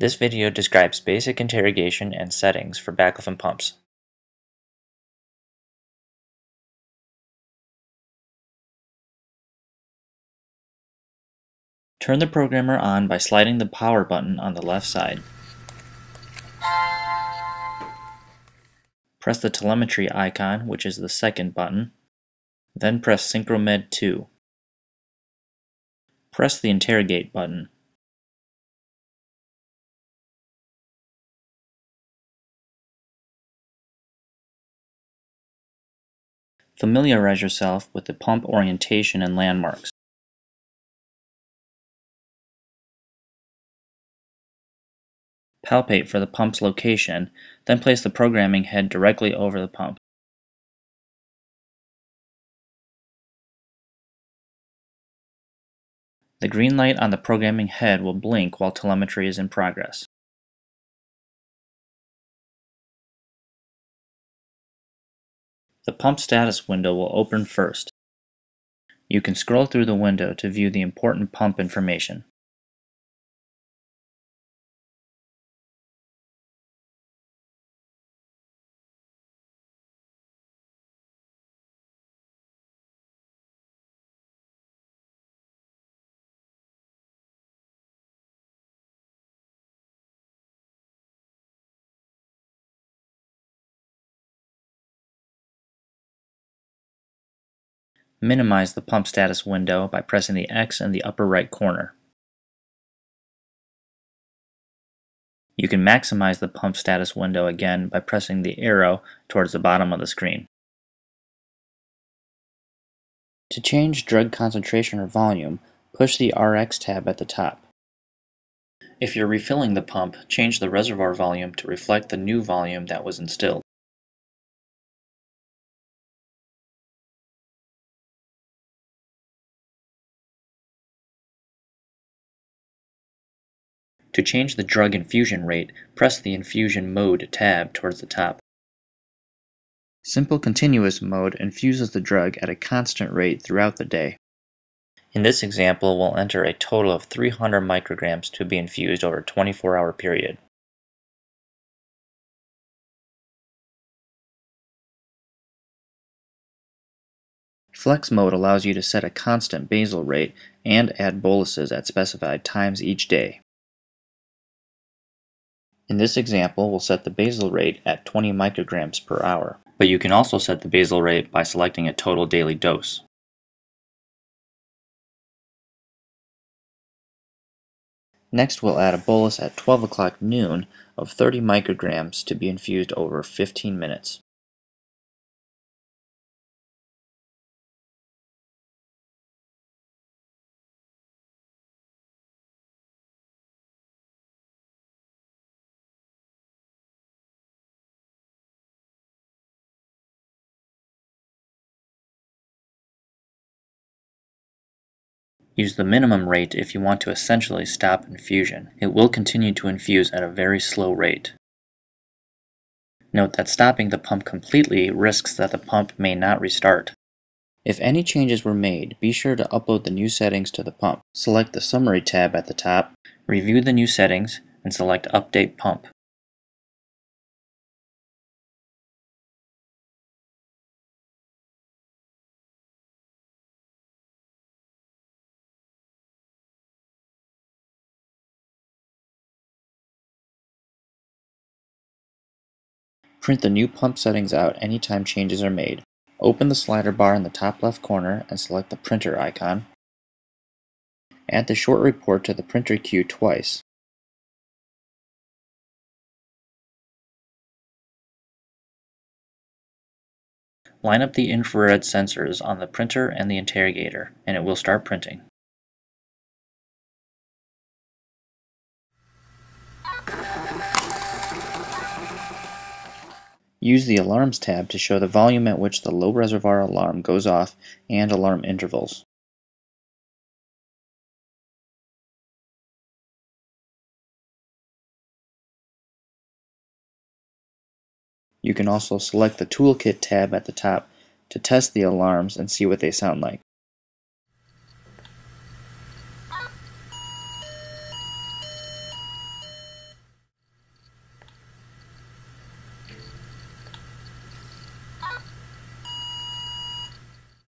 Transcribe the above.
This video describes basic interrogation and settings for baclofen pumps. Turn the programmer on by sliding the power button on the left side. Press the telemetry icon, which is the second button, then press Synchromed 2. Press the interrogate button. Familiarize yourself with the pump orientation and landmarks. Palpate for the pump's location, then place the programming head directly over the pump. The green light on the programming head will blink while telemetry is in progress. The pump status window will open first. You can scroll through the window to view the important pump information. Minimize the pump status window by pressing the X in the upper right corner. You can maximize the pump status window again by pressing the arrow towards the bottom of the screen. To change drug concentration or volume, push the RX tab at the top. If you're refilling the pump, change the reservoir volume to reflect the new volume that was instilled. To change the drug infusion rate, press the Infusion Mode tab towards the top. Simple Continuous Mode infuses the drug at a constant rate throughout the day. In this example, we'll enter a total of 300 micrograms to be infused over a 24-hour period. Flex mode allows you to set a constant basal rate and add boluses at specified times each day. In this example, we'll set the basal rate at 20 micrograms per hour, but you can also set the basal rate by selecting a total daily dose. Next, we'll add a bolus at 12 o'clock noon of 30 micrograms to be infused over 15 minutes. Use the minimum rate if you want to essentially stop infusion. It will continue to infuse at a very slow rate. Note that stopping the pump completely risks that the pump may not restart. If any changes were made, be sure to upload the new settings to the pump. Select the Summary tab at the top, review the new settings, and select Update Pump. Print the new pump settings out anytime changes are made. Open the slider bar in the top left corner and select the printer icon. Add the short report to the printer queue twice. Line up the infrared sensors on the printer and the interrogator, and it will start printing. Use the Alarms tab to show the volume at which the low reservoir alarm goes off and alarm intervals. You can also select the Toolkit tab at the top to test the alarms and see what they sound like.